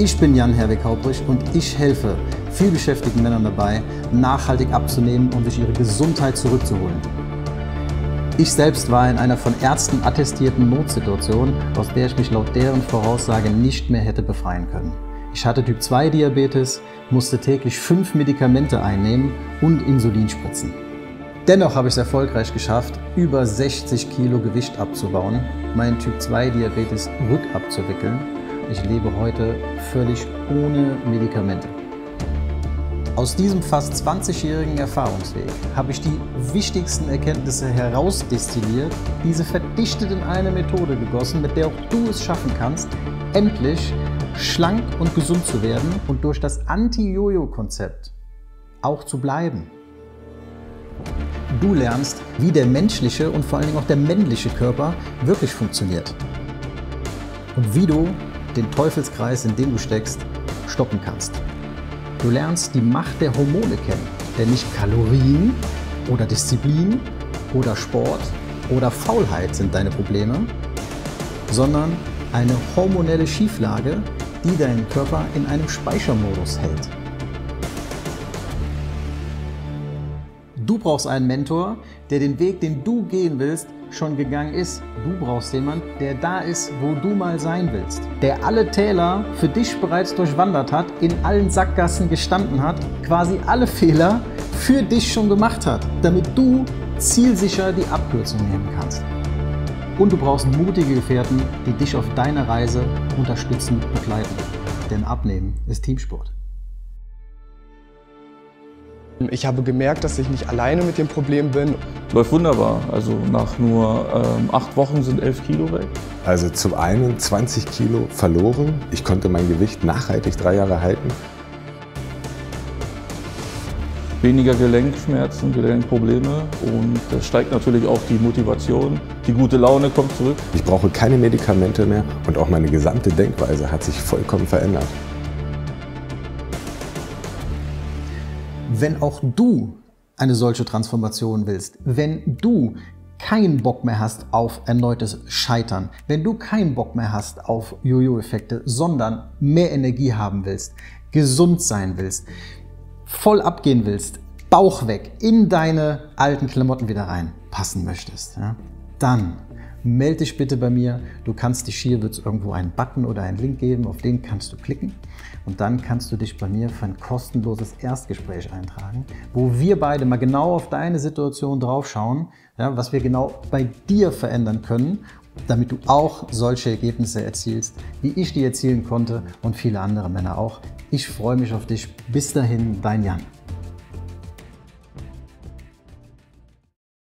Ich bin Jan Herwig Haubrich und ich helfe vielbeschäftigten Männern dabei, nachhaltig abzunehmen und sich ihre Gesundheit zurückzuholen. Ich selbst war in einer von Ärzten attestierten Notsituation, aus der ich mich laut deren Voraussage nicht mehr hätte befreien können. Ich hatte Typ 2 Diabetes, musste täglich fünf Medikamente einnehmen und Insulin spritzen. Dennoch habe ich es erfolgreich geschafft, über 60 Kilo Gewicht abzubauen, meinen Typ 2 Diabetes rückabzuwickeln. Ich lebe heute völlig ohne Medikamente. Aus diesem fast 20-jährigen Erfahrungsweg habe ich die wichtigsten Erkenntnisse herausdestilliert, diese verdichtet in eine Methode gegossen, mit der auch du es schaffen kannst, endlich schlank und gesund zu werden und durch das Anti-Jojo-Konzept auch zu bleiben. Du lernst, wie der menschliche und vor allen Dingen auch der männliche Körper wirklich funktioniert. Und wie du den Teufelskreis, in dem du steckst, stoppen kannst. Du lernst die Macht der Hormone kennen, denn nicht Kalorien oder Disziplin oder Sport oder Faulheit sind deine Probleme, sondern eine hormonelle Schieflage, die deinen Körper in einem Speichermodus hält. Du brauchst einen Mentor, der den Weg, den du gehen willst, schon gegangen ist. Du brauchst jemanden, der da ist, wo du mal sein willst. Der alle Täler für dich bereits durchwandert hat, in allen Sackgassen gestanden hat, quasi alle Fehler für dich schon gemacht hat, damit du zielsicher die Abkürzung nehmen kannst. Und du brauchst mutige Gefährten, die dich auf deiner Reise unterstützen, begleiten. Denn Abnehmen ist Teamsport. Ich habe gemerkt, dass ich nicht alleine mit dem Problem bin. Läuft wunderbar. Also nach nur ähm, acht Wochen sind elf Kilo weg. Also zum einen 20 Kilo verloren. Ich konnte mein Gewicht nachhaltig drei Jahre halten. Weniger Gelenkschmerzen, Gelenkprobleme und es steigt natürlich auch die Motivation. Die gute Laune kommt zurück. Ich brauche keine Medikamente mehr und auch meine gesamte Denkweise hat sich vollkommen verändert. Wenn auch du eine solche Transformation willst, wenn du keinen Bock mehr hast auf erneutes Scheitern, wenn du keinen Bock mehr hast auf Jojo-Effekte, sondern mehr Energie haben willst, gesund sein willst, voll abgehen willst, Bauch weg, in deine alten Klamotten wieder reinpassen möchtest, ja, dann melde dich bitte bei mir. Du kannst dich hier, wird es irgendwo einen Button oder einen Link geben, auf den kannst du klicken und dann kannst du dich bei mir für ein kostenloses Erstgespräch eintragen, wo wir beide mal genau auf deine Situation draufschauen, ja, was wir genau bei dir verändern können, damit du auch solche Ergebnisse erzielst, wie ich die erzielen konnte und viele andere Männer auch. Ich freue mich auf dich. Bis dahin, dein Jan.